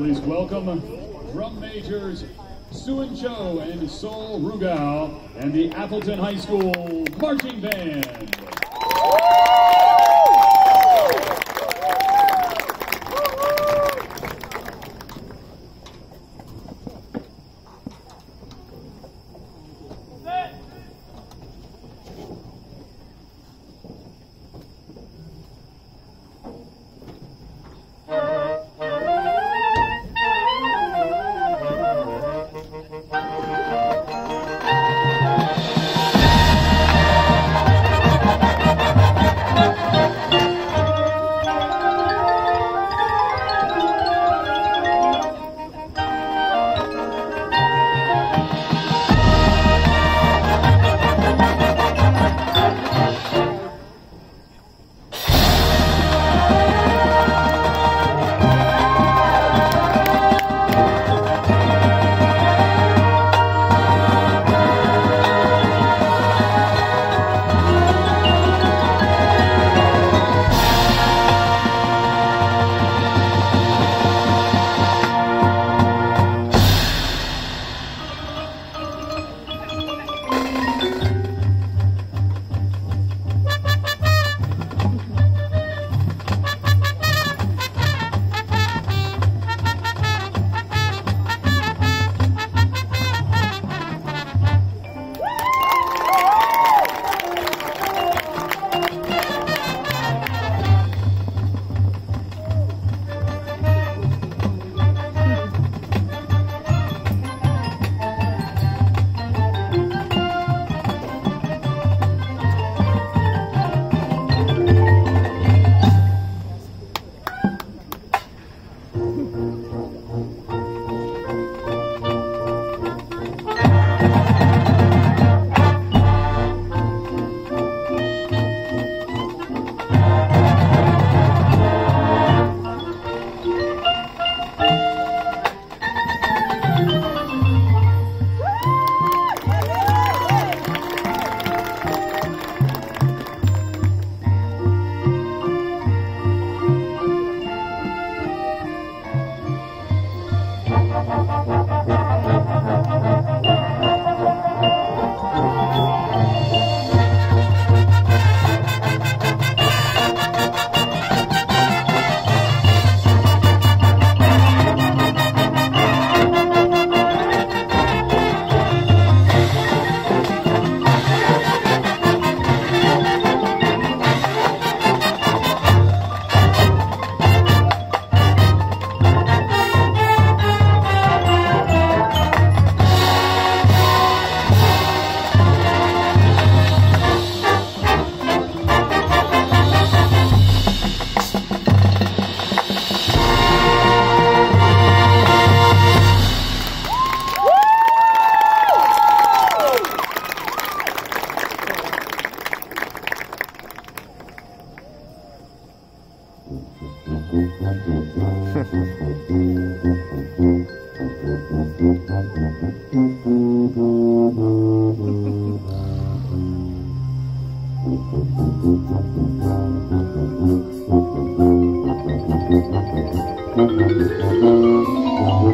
Please welcome drum majors Suan Cho and Sol Rugao and the Appleton High School Marching Band.